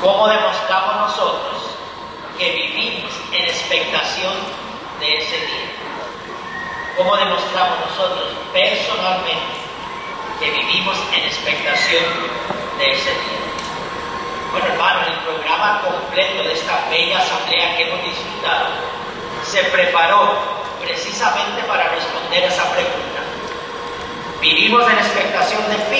¿Cómo demostramos nosotros que vivimos en expectación de ese día? ¿Cómo demostramos nosotros personalmente que vivimos en expectación de ese día? Bueno, hermanos, el programa completo de esta bella asamblea que hemos disfrutado se preparó precisamente para responder a esa pregunta. Vivimos en expectación de fin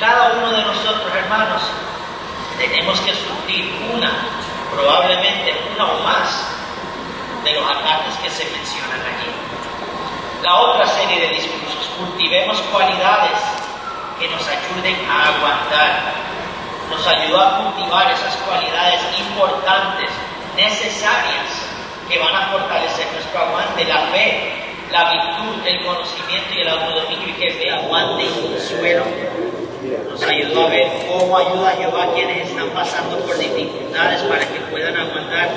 cada uno de nosotros, hermanos, tenemos que sufrir una, probablemente una o más, de los ataques que se mencionan allí. La otra serie de discursos, cultivemos cualidades que nos ayuden a aguantar. Nos ayudó a cultivar esas cualidades importantes, necesarias, que van a fortalecer nuestro aguante, la fe, la virtud, el conocimiento y el autodominio, y que de aguante y consuelo. Nos ayudó a ver cómo ayuda a Jehová quienes están pasando por dificultades para que puedan aguantar.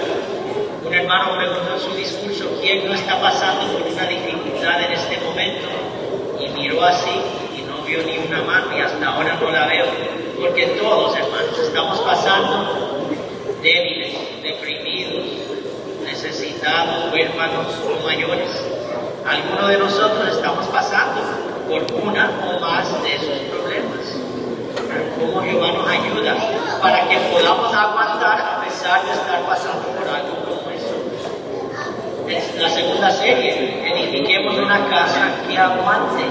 Un hermano preguntó en su discurso, ¿quién no está pasando por una dificultad en este momento? Y miró así y no vio ni una mano y hasta ahora no la veo. Porque todos, hermanos, estamos pasando débiles, deprimidos, necesitados, huérfanos o mayores. Algunos de nosotros estamos pasando por una o más de. Pero cómo Jehová nos ayuda para que podamos aguantar a pesar de estar pasando por algo como eso. Es la segunda serie, edifiquemos una casa que aguante.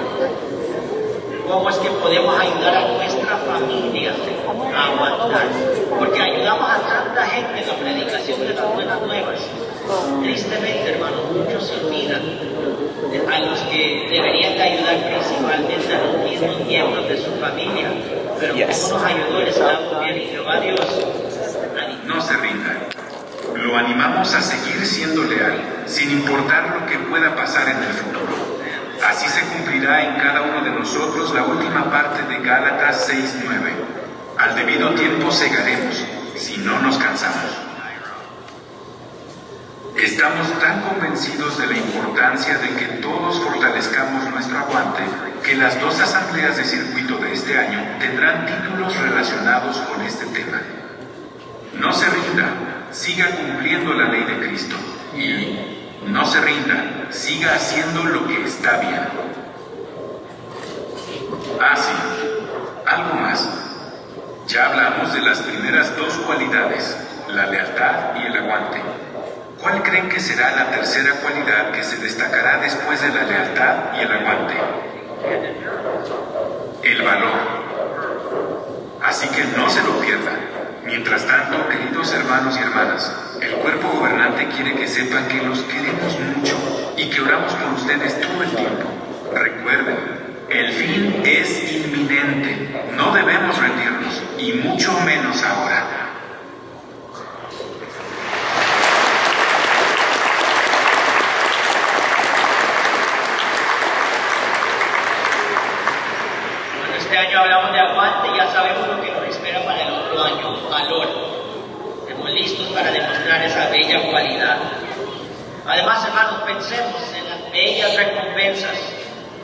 ¿Cómo es que podemos ayudar a nuestra familia a aguantar? Porque ayudamos a tanta gente en la predicación de las buenas nuevas. Tristemente, hermanos, muchos se olvidan a los que deberían de ayudar principalmente a los mismos miembros de su familia. Pero Yes. ¿cómo nos ayudó el Estado bien y Jehová Dios? a No se rinda. Lo animamos a seguir siendo leal, sin importar lo que pueda pasar en el futuro. Así se cumplirá en cada uno de nosotros la última parte de Gálatas 6:9. Al debido tiempo segaremos, si no nos cansamos. Estamos tan convencidos de la importancia de que todos fortalezcamos nuestro aguante que las dos asambleas de circuito de este año tendrán títulos relacionados con este tema. No se rinda, siga cumpliendo la ley de Cristo. Y no se rinda, siga haciendo lo que está bien. Ah, sí, algo más. Ya hablamos de las primeras dos cualidades, la lealtad y el aguante. ¿Cuál creen que será la tercera cualidad que se destacará después de la lealtad y el aguante? El valor. Así que no se lo pierdan. Mientras tanto, queridos hermanos y hermanas, el cuerpo gobernante quiere que sepan que los queremos mucho y que oramos por ustedes todo el tiempo. Recuerden, el fin es inminente. No debemos rendirnos, y mucho menos ahora. aguante, ya sabemos lo que nos espera para el otro año, valor. Estamos listos para demostrar esa bella cualidad. Además, hermanos, pensemos en las bellas recompensas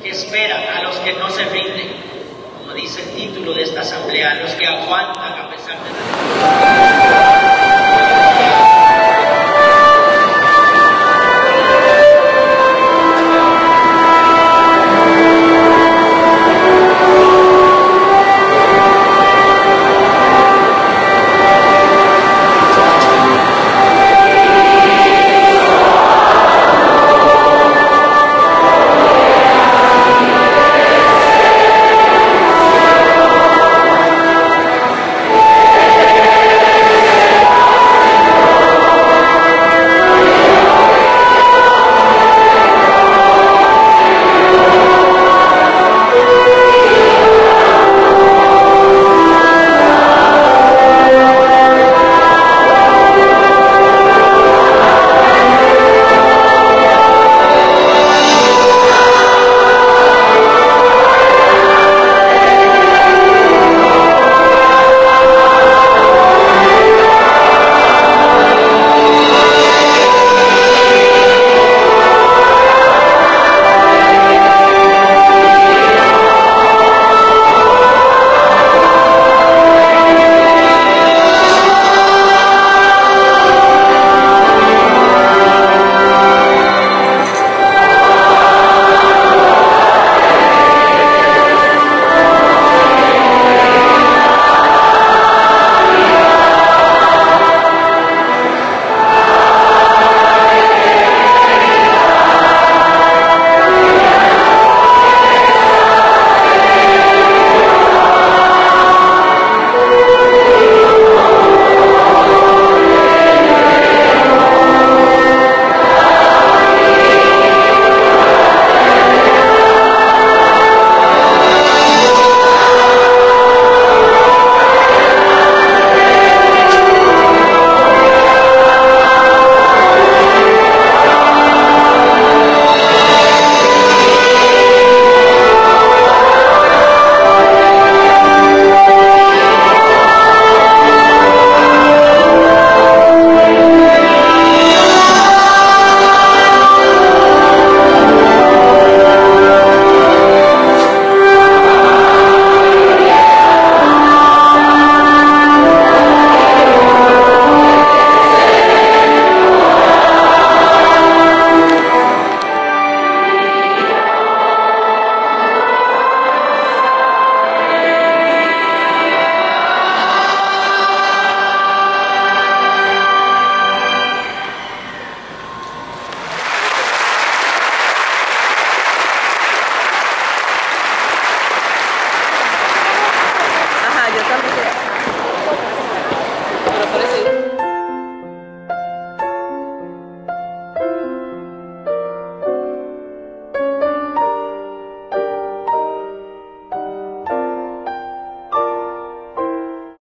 que esperan a los que no se rinden, como dice el título de esta asamblea, a los que aguantan a pesar de...